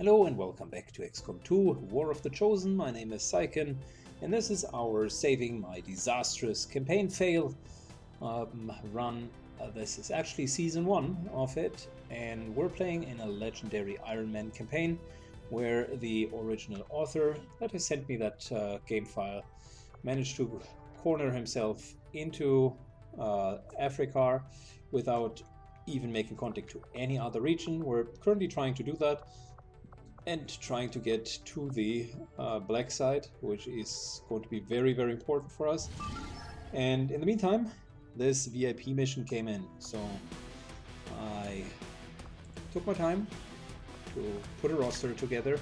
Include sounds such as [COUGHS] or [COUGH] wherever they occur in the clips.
Hello and welcome back to XCOM 2 War of the Chosen. My name is Syken and this is our Saving My Disastrous Campaign Fail um, run. Uh, this is actually season 1 of it and we're playing in a legendary Ironman campaign where the original author that has sent me that uh, game file managed to corner himself into uh, Africa without even making contact to any other region. We're currently trying to do that and trying to get to the uh, black site, which is going to be very, very important for us. And in the meantime, this VIP mission came in, so I took my time to put a roster together,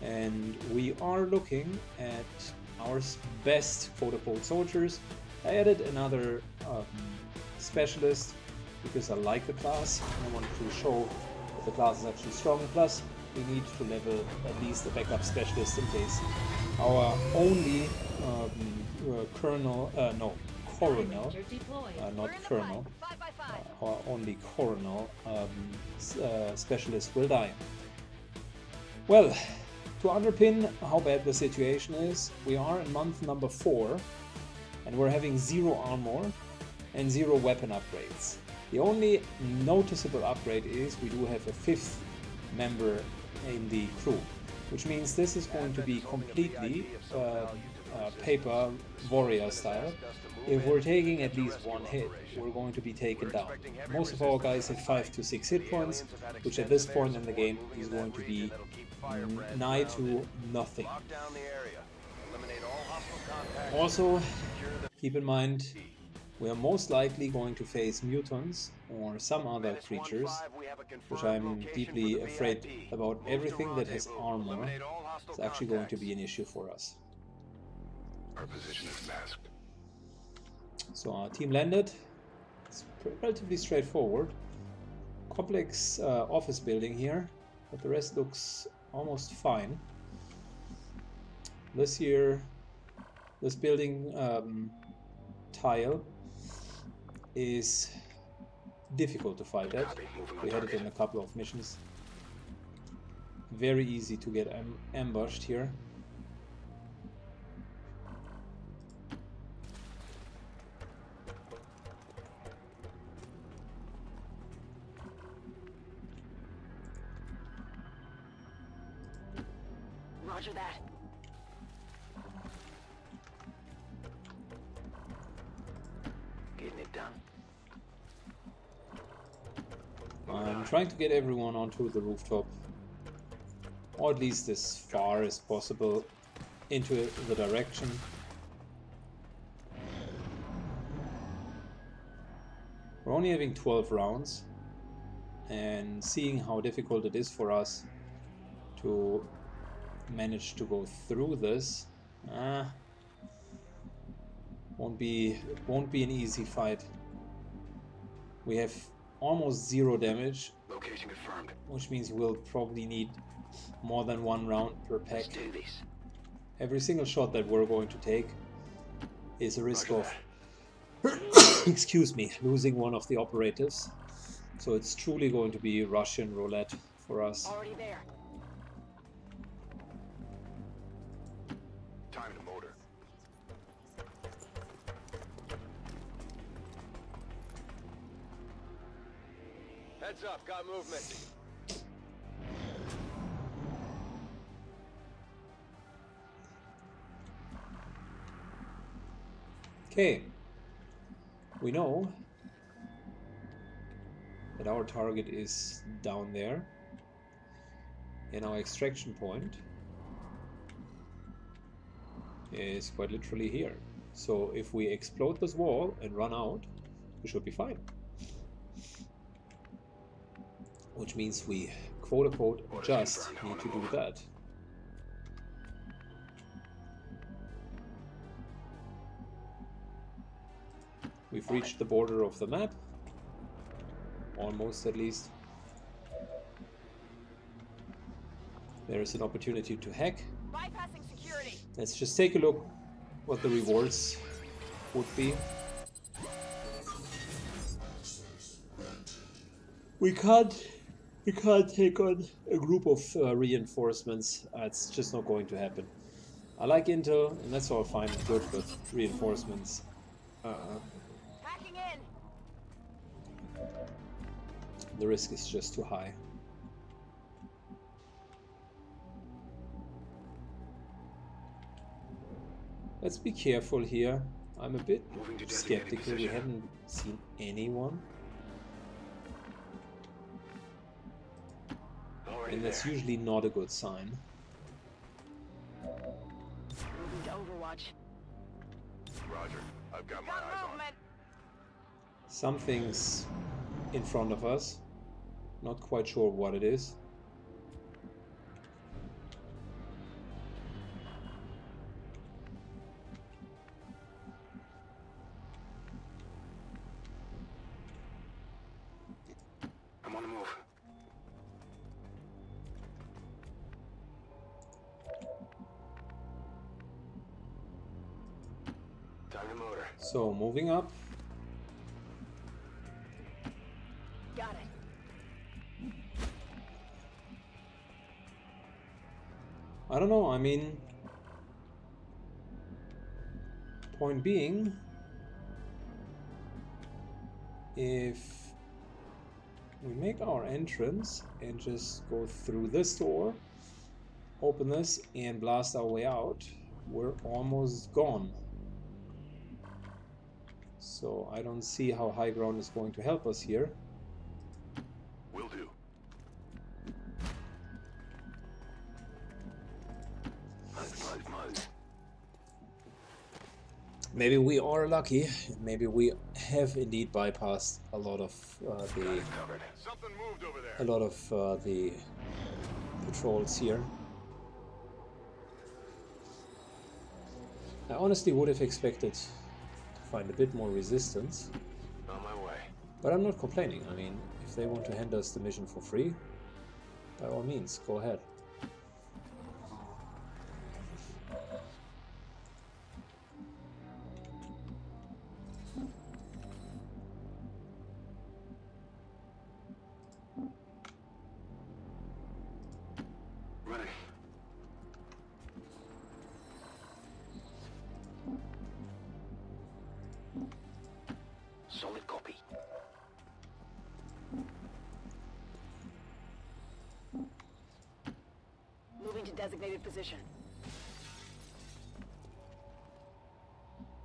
and we are looking at our best quote-unquote soldiers. I added another um, specialist because I like the class. and I want to show that the class is actually strong. Plus, we need to level at least a backup specialist in case our only um, uh, colonel, uh, no, coronel, uh, not colonel, uh, our only coronel um, uh, specialist will die. Well, to underpin how bad the situation is, we are in month number 4 and we're having zero armor and zero weapon upgrades. The only noticeable upgrade is we do have a fifth member in the crew, which means this is going to be completely uh, uh, paper warrior style. If we're taking at least one hit, we're going to be taken down. Most of our guys have 5 to 6 hit points, which at this point in the game is going to be nigh to nothing. Also, keep in mind, we are most likely going to face mutants or some other creatures, which I'm deeply afraid about everything that has armor is actually going to be an issue for us. Our position is masked. So our team landed. It's relatively straightforward. Complex uh, office building here, but the rest looks almost fine. This here, this building um, tile is difficult to fight at. We had it in a couple of missions. Very easy to get am ambushed here. To get everyone onto the rooftop. Or at least as far as possible into the direction. We're only having 12 rounds. And seeing how difficult it is for us to manage to go through this, ah, won't be won't be an easy fight. We have almost zero damage, Location confirmed. which means we'll probably need more than one round per pack. Let's do this. Every single shot that we're going to take is a risk Roger of, [COUGHS] excuse me, losing one of the operatives. So it's truly going to be Russian roulette for us. Already there. Heads up, got movement. Okay, we know that our target is down there and our extraction point is quite literally here. So if we explode this wall and run out, we should be fine. Which means we quote unquote just need to do that. We've reached the border of the map. Almost, at least. There is an opportunity to hack. Bypassing security. Let's just take a look what the rewards would be. We can't We can't take on a group of uh, reinforcements. Uh, it's just not going to happen. I like intel, and that's all fine and good, but reinforcements. Uh, Hacking in. the risk is just too high. Let's be careful here. I'm a bit Moving to designated skeptical. We haven't seen anyone, and that's there. usually not a good sign. Moving to Overwatch. Roger. I've got my Got eyes on. Something's in front of us. Not quite sure what it is. I don't know. I mean, point being, if we make our entrance and just go through this door, open this, and blast our way out, we're almost gone. So I don't see how high ground is going to help us here. Maybe we are lucky. Maybe we have indeed bypassed a lot of uh, the Covered. Something moved over a lot of uh, the patrols here. I honestly would have expected to find a bit more resistance, On my way. but I'm not complaining. I mean, if they want to hand us the mission for free, by all means, go ahead.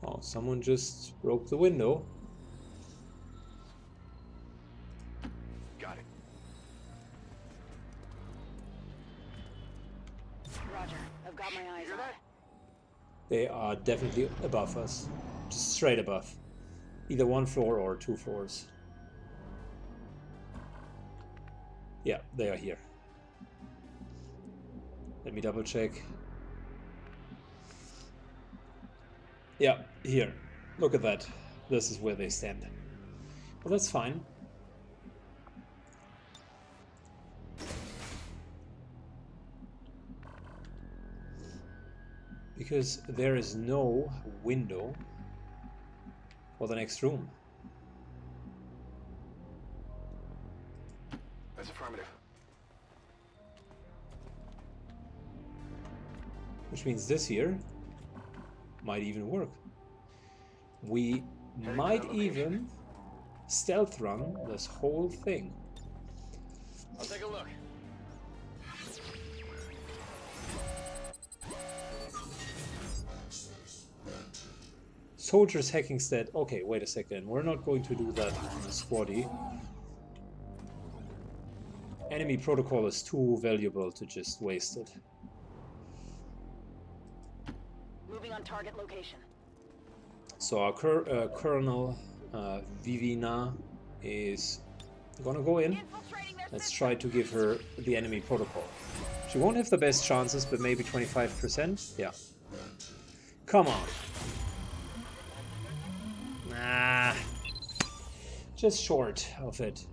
Oh, someone just broke the window. Got it. Roger. I've got my eyes Hear on it. They are definitely above us. Just straight above. Either one floor or two floors. Yeah, they are here. Let me double check. Yeah, here. Look at that. This is where they stand. Well, that's fine. Because there is no window for the next room. That's affirmative. Which means this here might even work. We might even stealth run this whole thing. I'll take a look. Soldiers hacking stat. Okay, wait a second. We're not going to do that on a squaddie. Enemy protocol is too valuable to just waste it. Moving on target location. So our uh, Colonel uh, Vivina is gonna go in. Let's try to give her the enemy protocol. She won't have the best chances, but maybe 25%? Yeah. Come on. Nah. Just short of it.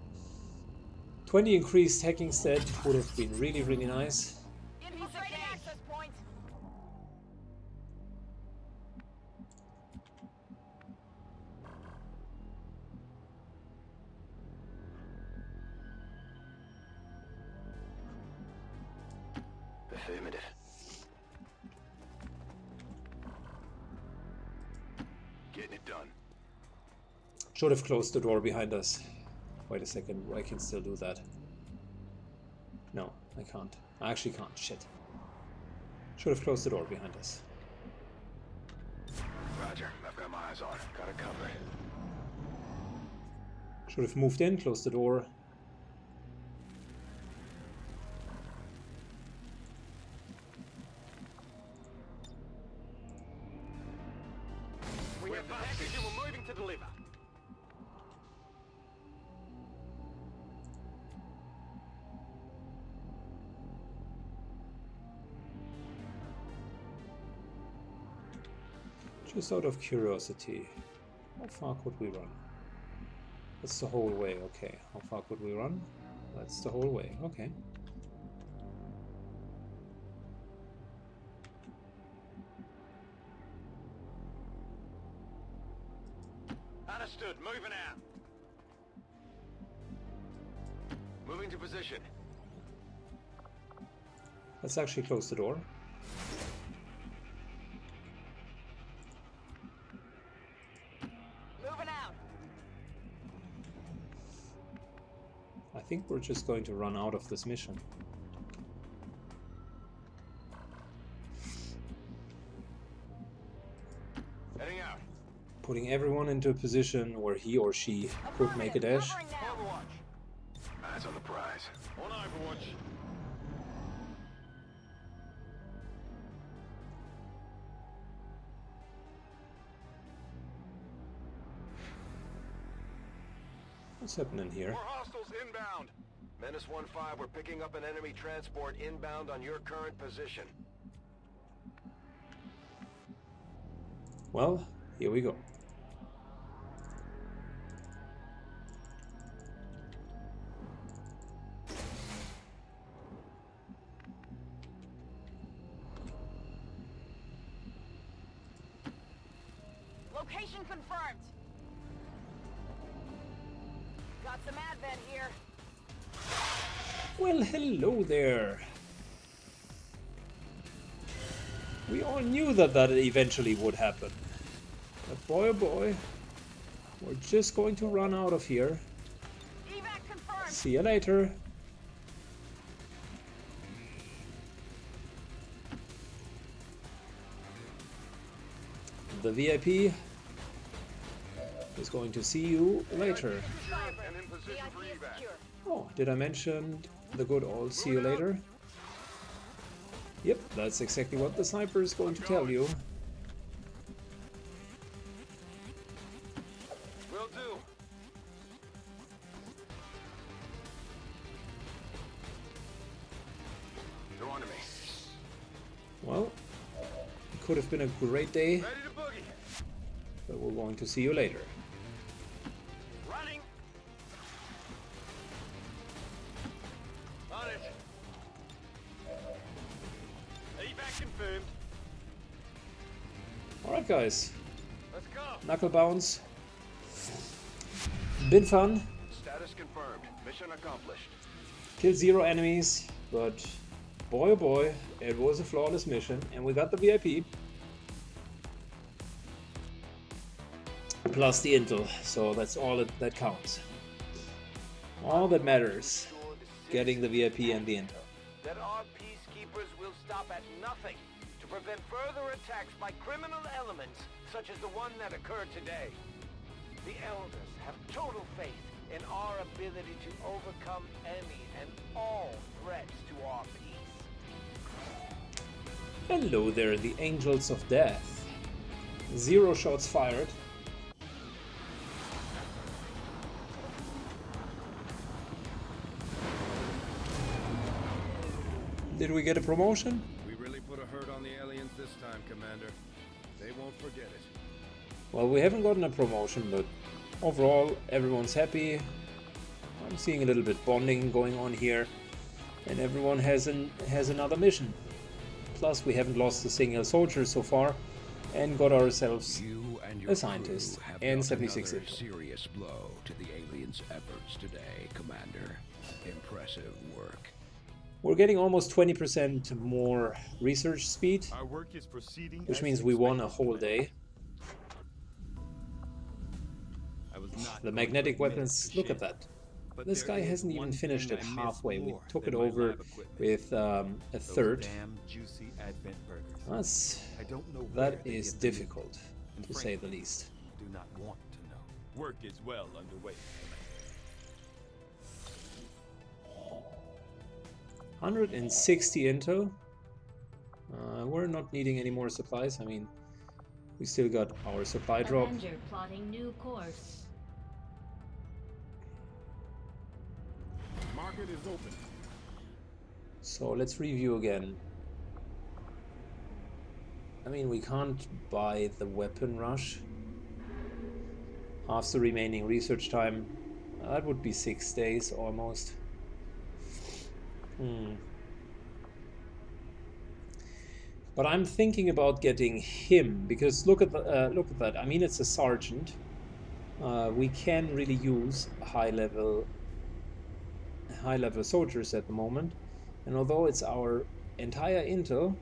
20 increased hacking stat would have been really, really nice. Should have closed the door behind us. Wait a second, I can still do that. No, I can't. I actually can't. Shit. Should have closed the door behind us. Roger. I've got my eyes on it. Got it covered. Should have moved in, closed the door. Just out of curiosity, how far could we run? That's the whole way, okay. How far could we run? That's the whole way, okay. Understood. Moving out. Moving to position. Let's actually close the door. Think we're just going to run out of this mission. Heading out. Putting everyone into a position where he or she could make a dash. What's happening here? More hostiles inbound. Menace 1-5, we're picking up an enemy transport inbound on your current position. Well, here we go. Hello there. We all knew that that eventually would happen. But boy oh boy, we're just going to run out of here. See you later. The VIP is going to see you later. Sniper. And in position for VIP is evac. secure. Oh, did I mention the good old see you later? Yep, that's exactly what the sniper is going to tell you. Will do. They're on to me. Well, it could have been a great day, Ready to boogie. but we're going to see you later. Alright guys, Let's go. knuckle bounce. Been fun, Status confirmed. Mission accomplished. killed zero enemies, but boy oh boy, it was a flawless mission, and we got the VIP. Plus the intel, so that's all that, that counts. All that matters, getting the VIP and the intel. that our peacekeepers will stop at nothing to prevent further attacks by criminal elements such as the one that occurred today. The Elders have total faith in our ability to overcome any and all threats to our peace. Hello there, the Angels of Death. Zero shots fired. Did we get a promotion? Commander. They won't forget it. Well, we haven't gotten a promotion, but overall, everyone's happy. I'm seeing a little bit bonding going on here, and everyone has an has another mission. Plus, we haven't lost a single soldier so far, and got ourselves You and your a scientist have and dealt 76 another serious blow to the aliens' efforts today, Commander. Impressive work. We're getting almost 20% more research speed, Our work is proceeding. which means we won a whole day. I was not The magnetic weapons, look at that. This guy hasn't even finished it halfway. We took it over with um, a third. damn juicy Advent burgers. That's I don't know where that is get the meat, difficult, to say the least. Do not want to know. Work is well underway. 160 intel. Uh, we're not needing any more supplies. I mean, we still got our supply drop. Avenger plotting new course. Market is open. So let's review again. I mean, we can't buy the weapon rush. Half the remaining research time. That would be six days almost. Hmm. But I'm thinking about getting him because look at the, uh, look at that. I mean, it's a sergeant. Uh, we can really use high level high level soldiers at the moment. And although it's our entire intel,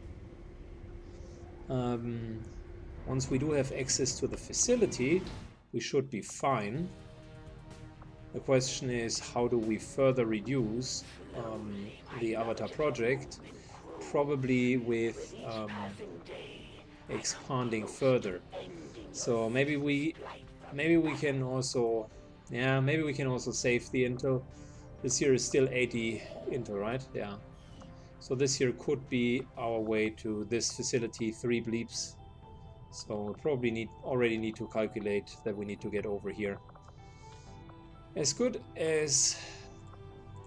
um, once we do have access to the facility, we should be fine. The question is, how do we further reduce um, the Avatar project? Probably with um, expanding further. So maybe we, maybe we can also, yeah, maybe we can also save the intel. This here is still 80 intel, right? Yeah. So this here could be our way to this facility, three bleeps. So we probably need already need to calculate that we need to get over here. As good as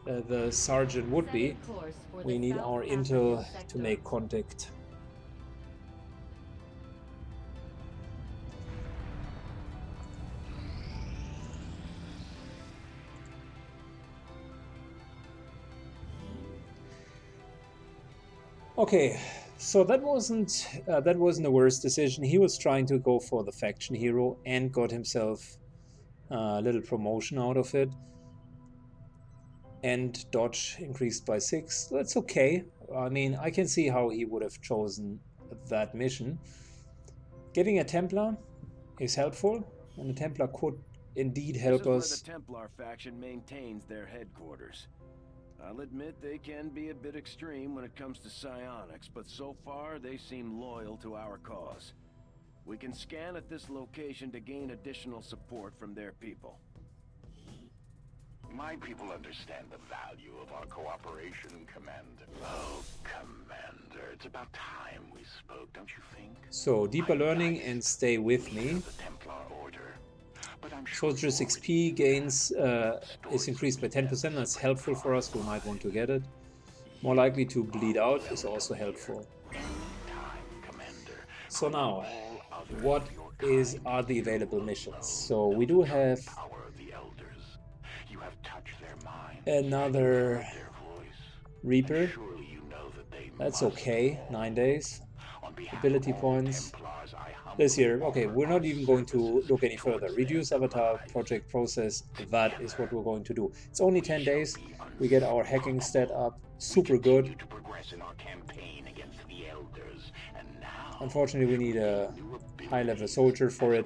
uh, the sergeant would be, Setting course for we need our intel to make contact. Okay, so that wasn't uh, that wasn't the worst decision. He was trying to go for the faction hero and got himself a little promotion out of it. And dodge increased by six. That's okay. I mean, I can see how he would have chosen that mission. Getting a Templar is helpful, and a Templar could indeed help this is us. where the Templar faction maintains their headquarters. I'll admit they can be a bit extreme when it comes to psionics, but so far they seem loyal to our cause. We can scan at this location to gain additional support from their people. My people understand the value of our cooperation, Commander. Oh, Commander, it's about time we spoke, don't you think? So, deeper learning and stay with me. The Templar Order. But I'm sure Soldiers XP gains uh, is increased by 10%. That's helpful for us. We might want to get it. More likely to bleed out is also helpful. time, Commander. So now, All other what is are the available missions? So we do have another Reaper. That's okay. Nine days. Ability points. This year, okay, we're not even going to look any further. Reduce avatar project process. That is what we're going to do. It's only 10 days. We get our hacking stat up. Super good. Unfortunately, we need a high level soldier for it.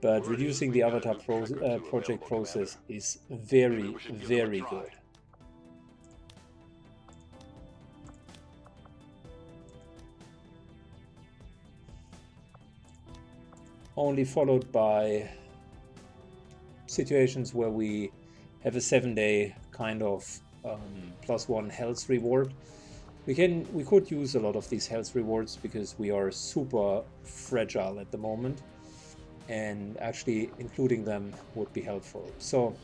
But reducing the avatar pro uh, project process is very, very good. Only followed by situations where we have a seven day kind of um, plus one health reward. We can we could use a lot of these health rewards because we are super fragile at the moment and actually including them would be helpful. So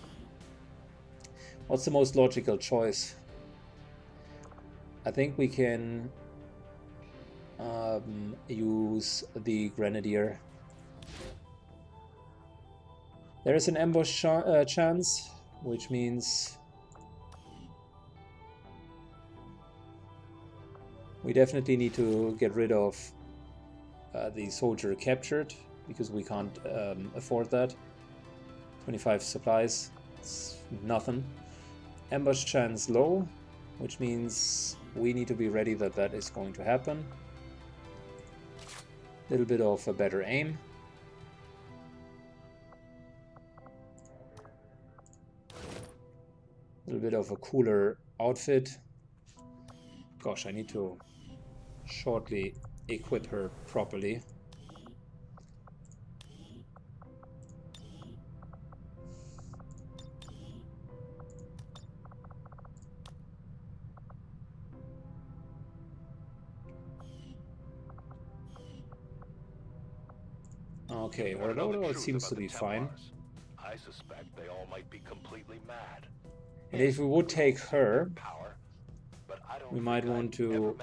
what's the most logical choice? I think we can um, use the Grenadier. There is an ambush ch uh, chance, which means we definitely need to get rid of uh, the soldier captured because we can't um, afford that. 25 supplies, it's nothing. Ambush chance low. which means we need to be ready that that is going to happen. A little bit of a better aim. A little bit of a cooler outfit. Gosh, I need to shortly equip her properly. Okay, You wanna know the Orlando it seems to be fine. I suspect they all might be completely mad. And if we would take her, Power, but I don't We might want to-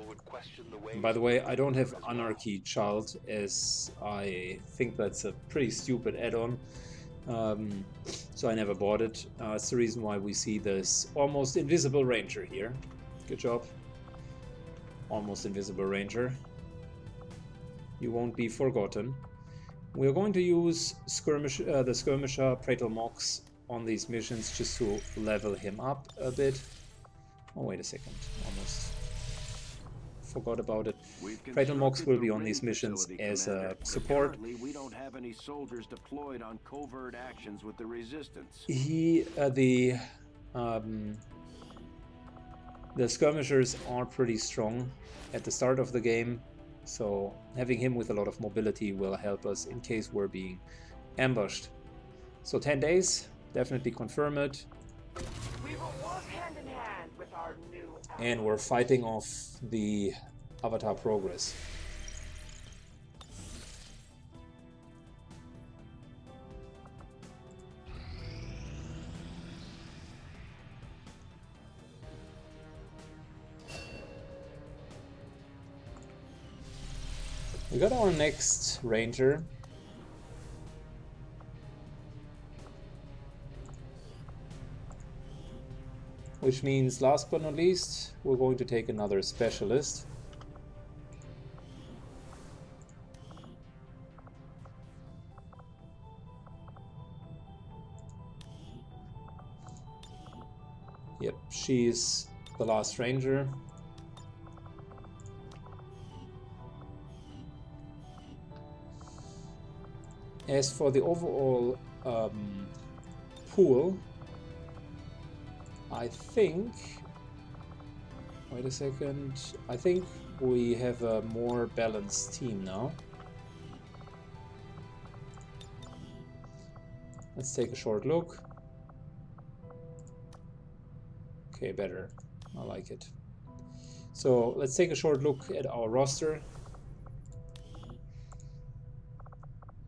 many people would question the way. by the way, I don't have Anarchy Child as I think that's a pretty stupid add-on. Um, so I never bought it. Uh, it's the reason why we see this almost invisible ranger here. Good job. Almost invisible ranger. You won't be forgotten. We're going to use skirmish, uh, the skirmisher Praetor Mox on these missions just to level him up a bit. Oh, wait a second. Almost forgot about it. Praetor Mox will be on these missions as a support. We don't have any soldiers deployed on covert actions with the resistance. He, uh, the, um, the skirmishers are pretty strong at the start of the game, so having him with a lot of mobility will help us in case we're being ambushed. So 10 days, definitely confirm it, We will and we're fighting off the Avatar Progress. We got our next ranger. Which means, last but not least, we're going to take another specialist. Yep, she's the last ranger. As for the overall um, pool, I think. Wait a second. I think we have a more balanced team now. Let's take a short look. Okay, better. I like it. So let's take a short look at our roster.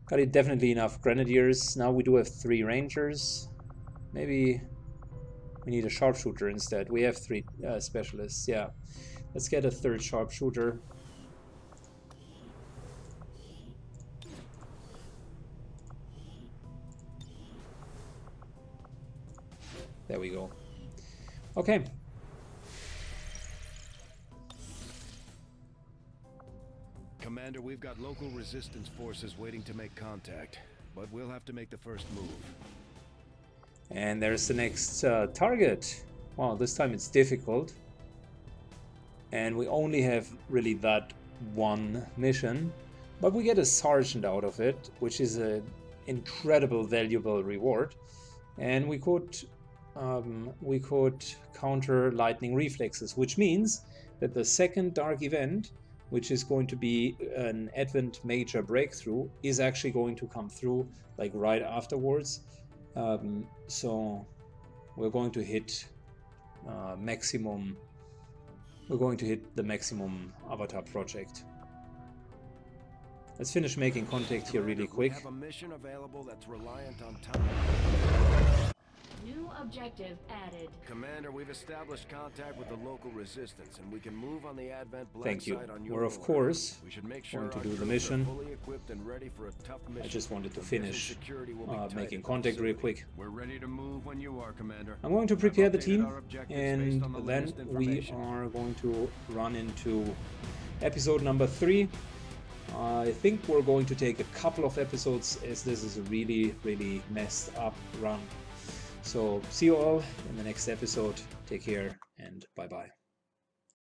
Got it definitely enough grenadiers. Now we do have three rangers. Maybe we need a sharpshooter instead. We have three uh, specialists, yeah. Let's get a third sharpshooter. There we go. Okay. Commander, we've got local resistance forces waiting to make contact, but we'll have to make the first move. And there's the next uh, target. Wow, this time it's difficult. And we only have really that one mission. But we get a sergeant out of it, which is an incredible valuable reward. And we could um, we could counter lightning reflexes, which means that the second dark event, which is going to be an Advent major breakthrough, is actually going to come through like right afterwards. Um, so we're going to hit uh, maximum. We're going to hit the maximum avatar project. Let's finish making contact here really quick. New objective added. Commander, we've established contact with the local resistance, and we can move on the Advent Black Thank you. site on your We're of course we should make sure going to do the mission. fully equipped and ready for a tough mission. I just wanted to finish security will be uh, making contact real quick. We're ready to move when you are, Commander. I'm going to prepare the team and the then we are going to run into episode number three. I think we're going to take a couple of episodes as this is a really, really messed up run. So see you all in the next episode. Take care and bye bye.